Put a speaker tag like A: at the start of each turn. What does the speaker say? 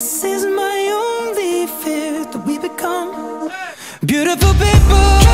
A: This is my only fear that we become beautiful people.